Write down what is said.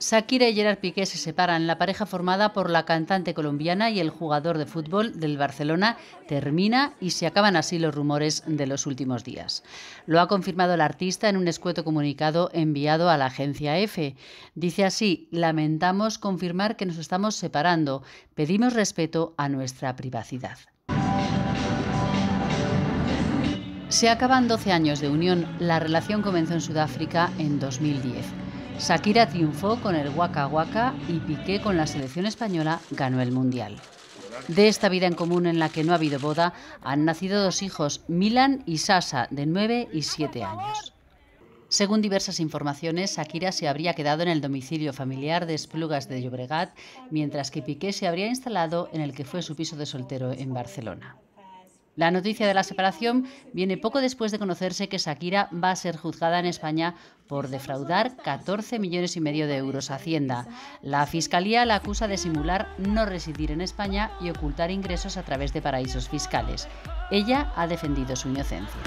Shakira y Gerard Piqué se separan. La pareja formada por la cantante colombiana y el jugador de fútbol del Barcelona termina y se acaban así los rumores de los últimos días. Lo ha confirmado el artista en un escueto comunicado enviado a la agencia EFE. Dice así, lamentamos confirmar que nos estamos separando. Pedimos respeto a nuestra privacidad. Se acaban 12 años de unión. La relación comenzó en Sudáfrica en 2010. Shakira triunfó con el Waka Waka y Piqué con la selección española ganó el Mundial. De esta vida en común en la que no ha habido boda han nacido dos hijos, Milan y Sasa, de 9 y 7 años. Según diversas informaciones, Shakira se habría quedado en el domicilio familiar de Esplugas de Llobregat, mientras que Piqué se habría instalado en el que fue su piso de soltero en Barcelona. La noticia de la separación viene poco después de conocerse que Shakira va a ser juzgada en España por defraudar 14 millones y medio de euros a Hacienda. La Fiscalía la acusa de simular no residir en España y ocultar ingresos a través de paraísos fiscales. Ella ha defendido su inocencia.